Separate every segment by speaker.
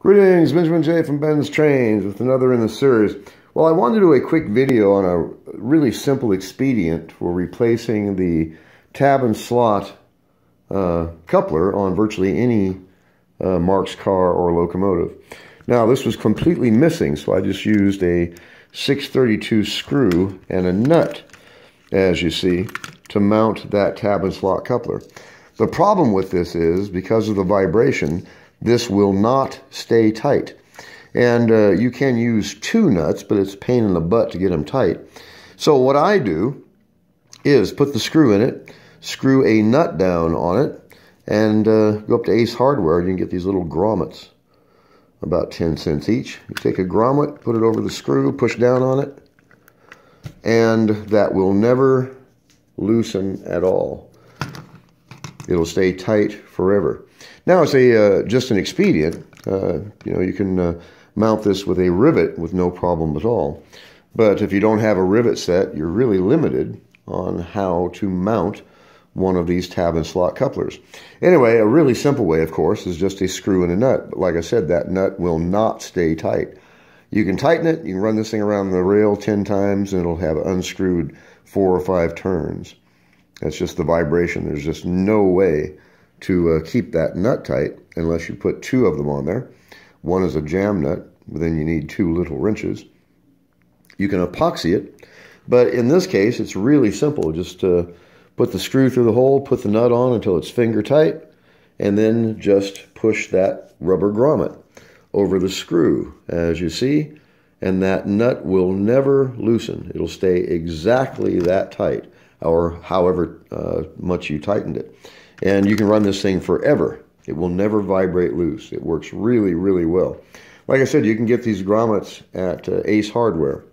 Speaker 1: Greetings, Benjamin J. from Benz Trainz with another in the series. Well, I wanted to do a quick video on a really simple expedient for replacing the tab and slot uh, coupler on virtually any uh, Marx car or locomotive. Now, this was completely missing, so I just used a 632 screw and a nut, as you see, to mount that tab and slot coupler. The problem with this is, because of the vibration, this will not stay tight. And uh, you can use two nuts, but it's a pain in the butt to get them tight. So what I do is put the screw in it, screw a nut down on it, and uh, go up to Ace Hardware and you can get these little grommets, about 10 cents each. You take a grommet, put it over the screw, push down on it, and that will never loosen at all. It'll stay tight forever. Now it's a uh, just an expedient. Uh, you know, you can uh, mount this with a rivet with no problem at all. But if you don't have a rivet set, you're really limited on how to mount one of these tab and slot couplers. Anyway, a really simple way, of course, is just a screw and a nut. But like I said, that nut will not stay tight. You can tighten it, you can run this thing around the rail 10 times, and it'll have unscrewed four or five turns. That's just the vibration. There's just no way to uh, keep that nut tight unless you put two of them on there. One is a jam nut, then you need two little wrenches. You can epoxy it, but in this case, it's really simple. Just uh, put the screw through the hole, put the nut on until it's finger tight, and then just push that rubber grommet over the screw, as you see, and that nut will never loosen. It'll stay exactly that tight, or however uh, much you tightened it. And you can run this thing forever. It will never vibrate loose. It works really, really well. Like I said, you can get these grommets at uh, Ace Hardware.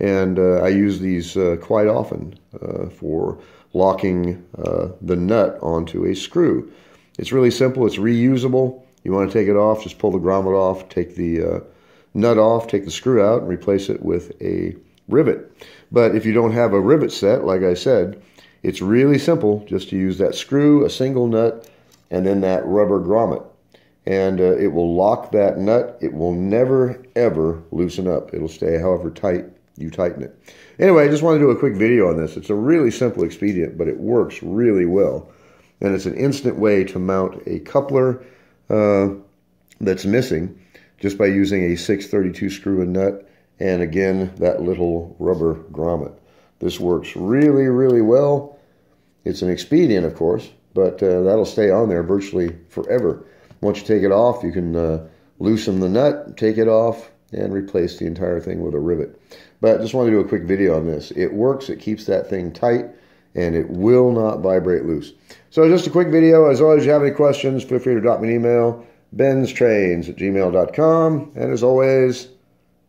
Speaker 1: And uh, I use these uh, quite often uh, for locking uh, the nut onto a screw. It's really simple. It's reusable. You want to take it off, just pull the grommet off, take the nut off, take the screw out, and replace it with a rivet. But if you don't have a rivet set, like I said, it's really simple just to use that screw, a single nut, and then that rubber grommet. And uh, it will lock that nut. It will never, ever loosen up. It'll stay however tight you tighten it. Anyway, I just want to do a quick video on this. It's a really simple expedient, but it works really well. And it's an instant way to mount a coupler uh, that's missing just by using a 632 screw and nut and again that little rubber grommet. This works really, really well. It's an expedient, of course, but uh, that'll stay on there virtually forever. Once you take it off, you can uh, loosen the nut, take it off, and replace the entire thing with a rivet. But I just wanted to do a quick video on this. It works, it keeps that thing tight, and it will not vibrate loose. So just a quick video. As always, if you have any questions, feel free to drop me an email, benztrainz at gmail.com. And as always,